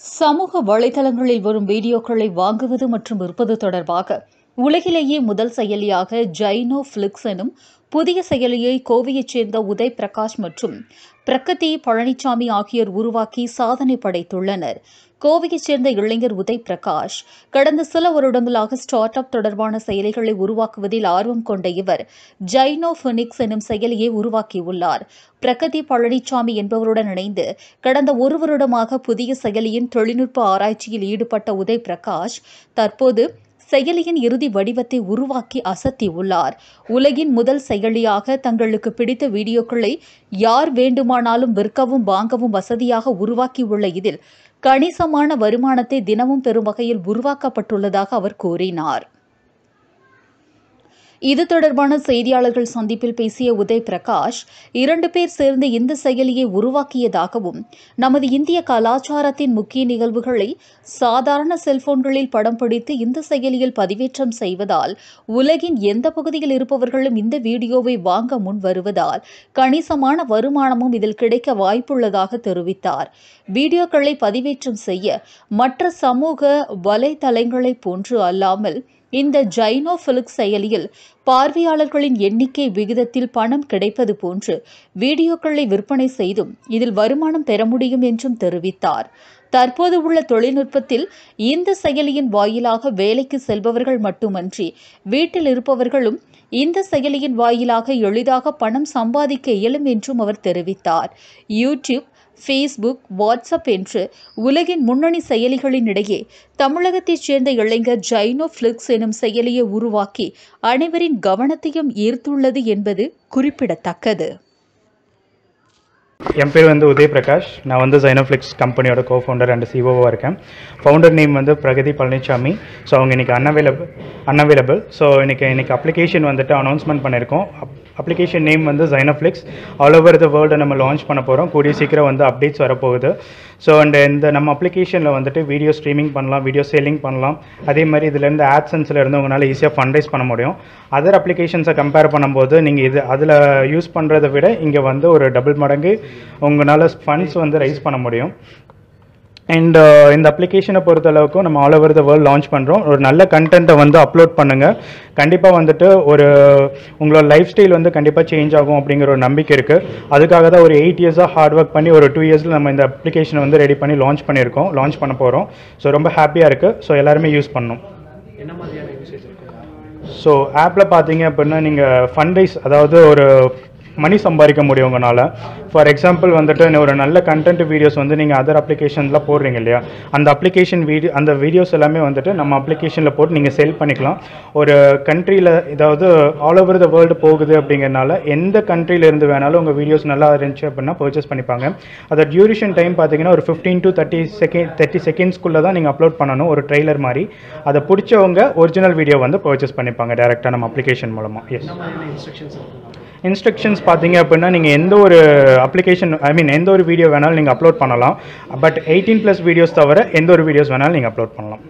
சமூக வலைதளங்களில் வரும் வீடியோக்களை வாங்குவது மற்றும் விற்பது தொடர்பாக உலகிலேயே முதல் செயலியாக ஜைனோ ஃபிளிக்ஸ் எனும் புதிய செயலியை கோவையைச் சேர்ந்த உதய் பிரகாஷ் மற்றும் பிரகதி பழனிசாமி ஆகியோர் உருவாக்கி சாதனை படைத்துள்ளனர். கோவையைச் சேர்ந்த இளைஞர் உதய் பிரகாஷ் கடந்த சில வருடங்களாக ஸ்டார்ட் அப் தொடர்பான செயலிகளை உருவாக்குவதில் ஆர்வம் கொண்ட இவர் ஜைனோ ஃபினிக்ஸ் எனும் செயலியை உருவாக்கியுள்ளார். பிரகதி பழனிசாமி என்பவருடன் இணைந்து கடந்த ஒரு வருடமாக புதிய செயலியின் தொழில்நுட்ப ஆராய்ச்சியில் ஈடுபட்ட உதய் பிரகாஷ் தற்போது செயலியின் இறுதி வடிவத்தை உருவாக்கி அசத்தியுள்ளார். உலகின் முதல் செயலியாக தங்களுக்கு பிடித்த வீடியோக்களை யார் வேண்டுமானாலும் விற்கவும் வாங்கவும் வசதியாக உருவாக்கியுள்ள இதில் கணிசமான வருமானத்தை தினமும் பெறும் வகையில் உருவாக்கப்பட்டுள்ளதாக அவர் கூறினார். இது தொடர்பான செய்தியாளர்கள் சந்திப்பில் பேசிய உதய் பிரகாஷ் இரண்டு பேர் சேர்ந்து இந்த செயலியை உருவாக்கியதாகவும் நமது இந்திய கலாச்சாரத்தின் முக்கிய நிகழ்வுகளை சாதாரண செல்போன்களில் படம் பிடித்து இந்த செயலியில் பதிவேற்றம் செய்வதால் உலகின் எந்த பகுதியில் இருப்பவர்களும் இந்த வீடியோவை வாங்க முன் வருவதால் கணிசமான வருமானமும் இதில் கிடைக்க வாய்ப்புள்ளதாக தெரிவித்தார். வீடியோக்களை பதிவேற்றம் செய்ய மற்ற சமூக வலைதளங்களைப் போன்று அல்லாமல் இந்த ஜைனோஃபிலிக்ஸ் செயலியில் பார்வையாளர்களின் எண்ணிக்கை விகிதத்தில் பணம் கிடைப்பது போன்று வீடியோக்களை விற்பனை செய்தும் இதில் வருமானம் பெற முடியும் என்றும் தெரிவித்தார். தற்போது உள்ள தொழில்நுட்பத்தில் இந்த செயலியின் வாயிலாக வேலைக்கு செல்பவர்கள் மட்டுமன்றி வீட்டில் இருப்பவர்களும் இந்த செயலியின் வாயிலாக எளிதாக பணம் சம்பாதிக்க இயலும் என்றும் அவர் தெரிவித்தார். யூடியூப் ஃபேஸ்புக் வாட்ஸ்அப் என்று உலகின் முன்னணி செயலிகளின் இடையே தமிழகத்தைச் சேர்ந்த இளைஞர் ஜைனோ ஃபிளிக்ஸ் எனும் செயலியை உருவாக்கி அனைவரின் கவனத்தையும் ஈர்த்துள்ளது என்பது குறிப்பிடத்தக்கது. என் பேர் வந்து உதய பிரகாஷ். நான் வந்து ஜைனோஃப்ளிக்ஸ் கம்பெனியோட கோ ஃபவுண்டர் அண்ட் சிஓவாக இருக்கேன். ஃபவுண்டர் நேம் வந்து பிரகதி பழனிசாமி ஸோ அவங்க இன்றைக்கி அன்அவைலபிள் அன்அவைலபிள் ஸோ இன்றைக்கி இன்றைக்கி அப்ளிகேஷன் வந்துட்டு அனௌன்ஸ்மெண்ட் பண்ணியிருக்கோம். அப்ளிகேஷன் நேம் வந்து ஜைனோஃப்ளிக்ஸ் ஆல் ஓவர் த வேர்ல்டு நம்ம லான்ச் பண்ண போகிறோம் கூடிய சீக்கிரம் வந்து அப்டேட்ஸ் வரப்போகுது. ஸோ அண்ட் இந்த நம்ம அப்ளிகேஷனில் வந்துட்டு வீடியோ ஸ்ட்ரீமிங் பண்ணலாம் வீடியோ செல்லிங் பண்ணலாம். அதே மாதிரி இதுலேருந்து ஆட்சன்ஸில் இருந்து உங்களால் ஈஸியாக ஃபண்ட்ரைஸ் பண்ண முடியும். அதர் அப்ளிகேஷன்ஸை கம்பேர் பண்ணும்போது நீங்கள் இது அதில் யூஸ் பண்ணுறதை விட இங்கே வந்து ஒரு டபுள் மடங்கு உங்களால் ஃபண்ட்ஸ் வந்து ரைஸ் பண்ண முடியும். அண்ட் இந்த அப்ளிகேஷனை பொறுத்தளவுக்கும் நம்ம all over the world launch பண்ணுறோம் ஒரு நல்ல கண்டென்ட்டை வந்து அப்லோட் பண்ணுங்கள் கண்டிப்பாக வந்துட்டு ஒரு உங்களோட லைஃப் ஸ்டைல் வந்து கண்டிப்பாக சேஞ்ச் ஆகும் அப்படிங்கிற ஒரு நம்பிக்கை இருக்குது அதுக்காக தான் ஒரு எயிட் இயர்ஸாக ஹார்ட் ஒர்க் பண்ணி ஒரு டூ இயர்ஸில் நம்ம இந்த அப்ளிகேஷனை வந்து ரெடி பண்ணி லான்ச் பண்ணியிருக்கோம். லான்ச் பண்ண போகிறோம் ஸோ ரொம்ப ஹாப்பியாக இருக்குது ஸோ எல்லாருமே யூஸ் பண்ணணும். என்ன மாதிரியான ஸோ ஆப்பில் பார்த்தீங்க அப்படின்னா நீங்கள் ஃபண்டைஸ் அதாவது ஒரு மணி சம்பாதிக்க முடியும் உங்களால் ஃபார் எக்ஸாம்பிள் வந்துட்டு ஒரு நல்ல கண்டென்ட் வீடியோஸ் வந்து நீங்கள் அதர் அப்ளிகேஷனில் போடுறீங்க இல்லையா? அந்த அப்ளிகேஷன் வீடியோ அந்த வீடியோஸ் எல்லாமே வந்துட்டு நம்ம அப்ளிகேஷனில் போட்டு நீங்கள் செல் பண்ணிக்கலாம். ஒரு கண்ட்ரியில் ஏதாவது ஆல் ஓவர் த வேர்ல்டு போகுது அப்படிங்கிறனால எந்த கண்ட்ரியிலேருந்து வேணாலும் உங்கள் வீடியோஸ் நல்லா இருந்துச்சு அப்படின்னா பர்ச்சேஸ் பண்ணிப்பாங்க. அதை டியூரேஷன் டைம் பார்த்தீங்கன்னா ஒரு fifteen to thirty second thirty செகண்ட்ஸ்க்குள்ளே தான் நீங்கள் அப்லோட் பண்ணணும். ஒரு ட்ரெய்லர் மாதிரி. அதை பிடிச்சவங்க ஒரிஜினல் வீடியோ வந்து பர்ச்சேஸ் பண்ணிப்பாங்க டேரெக்டாக நம்ம அப்ளிகேஷன் மூலமாக எஸ் இன்ஸ்ட்ரக்ஷன்ஸ் பார்த்தீங்க அப்படின்னா நீங்கள் எந்த ஒரு அப்ளிகேஷன் ஐ மீன் எந்த ஒரு வீடியோ வேணாலும் நீங்கள் அப்லோட் பண்ணலாம். பட் எயிட்டீன் ப்ளஸ் வீடியோஸ் தவிர எந்த ஒரு வீடியோஸ் வேணாலும் நீங்கள் அப்லோட் பண்ணலாம்.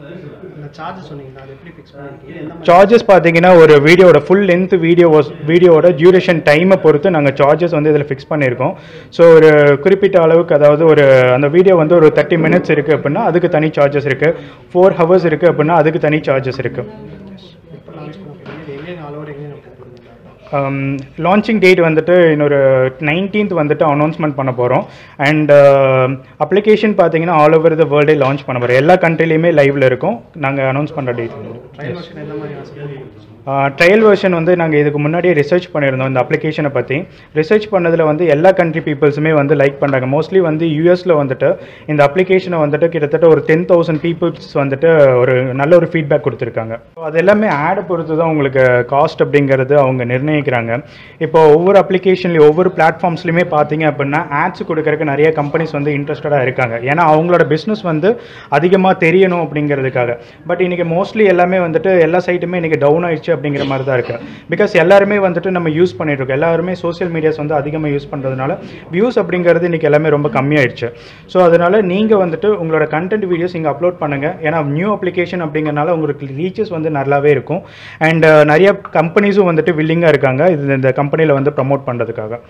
சார்ஜஸ் பார்த்தீங்கன்னா ஒரு வீடியோட ஃபுல் லென்த் வீடியோ வீடியோட டியூரேஷன் டைமை பொறுத்து நாங்கள் சார்ஜஸ் வந்து இதில் ஃபிக்ஸ் பண்ணியிருக்கோம் ஸோ ஒரு குறிப்பிட்ட அளவுக்கு அதாவது ஒரு அந்த வீடியோ வந்து ஒரு தேர்ட்டி மினிட்ஸ் இருக்குது அப்படின்னா அதுக்கு தனி சார்ஜஸ் இருக்குது ஃபோர் ஹவர்ஸ் இருக்குது அப்படின்னா அதுக்கு தனி சார்ஜஸ் இருக்குது லான்ச்சிங் டேட் வந்துட்டு இன்னொரு நைன்டீன்த் வந்துட்டு அனௌன்ஸ்மெண்ட் பண்ண போகிறோம் அண்ட் அப்ளிகேஷன் பார்த்தீங்கன்னா ஆல் ஓவர் த வேர்ல்டே லான்ச் பண்ண போகிறோம் எல்லா கண்ட்ரிலையுமே லைவ்ல இருக்கும். நாங்கள் அனௌன்ஸ் பண்ணுற டேட் ட்ரையல் வெர்ஷன் வந்து நாங்கள் இதுக்கு முன்னாடியே ரிசர்ச் பண்ணியிருந்தோம் இந்த அப்ளிகேஷனை பற்றி ரிசர்ச் பண்ணதில் வந்து எல்லா கண்ட்ரி பீப்புள்ஸுமே வந்து லைக் பண்ணுறாங்க மோஸ்ட்லி வந்து யூஎஸில் வந்துட்டு இந்த அப்ளிகேஷனை வந்துட்டு கிட்டத்தட்ட ஒரு டென் தௌசண்ட் பீப்புள்ஸ் வந்துட்டு ஒரு நல்ல ஒரு ஃபீட்பேக் கொடுத்துருக்காங்க. ஸோ அது எல்லாமே ஆடை பொறுத்து தான் உங்களுக்கு காஸ்ட் அப்படிங்கிறது அவங்க நிர்ணயிக்கிறாங்க. இப்போ ஒவ்வொரு அப்ளிகேஷன்லையும் ஒவ்வொரு பிளாட்ஃபார்ம்ஸ்லையுமே பார்த்தீங்க அப்படின்னா ஆட்ஸ் கொடுக்கறக்கு நிறைய கம்பெனிஸ் வந்து இன்ட்ரெஸ்டடாக இருக்காங்க. ஏன்னா அவங்களோட பிஸ்னஸ் வந்து அதிகமாக தெரியணும் அப்படிங்கிறதுக்காக. பட் இன்றைக்கி மோஸ்ட்லி எல்லாமே வந்துட்டு எல்லா சைட்டுமே இன்றைக்கி டவுன் ஆயிடுச்சு அப்படிங்கிற மாதிரி தான் இருக்கு. பிகாஸ் எல்லாருமே வந்துட்டு நம்ம யூஸ் பண்ணிட்டு இருக்கோம். எல்லாருமே சோஷியல் மீடியாஸ் வந்து அதிகமாக யூஸ் பண்ணுறதுனால வியூஸ் அப்படிங்கிறது இன்னைக்கு எல்லாமே ரொம்ப கம்மியாயிடுச்சு. ஸோ அதனால நீங்கள் வந்துட்டு உங்களோட கண்டென்ட் வீடியோஸ் இங்கே அப்லோட் பண்ணுங்க. ஏன்னா நியூ அப்ளிகேஷன் அப்படிங்கறனால உங்களுக்கு ரீச்சஸ் வந்து நல்லாவே இருக்கும். அண்ட் நிறைய கம்பெனிஸும் வந்துட்டு வில்லிங்காக இருக்காங்க. இது இந்த கம்பெனியில் வந்து ப்ரமோட் பண்ணுறதுக்காக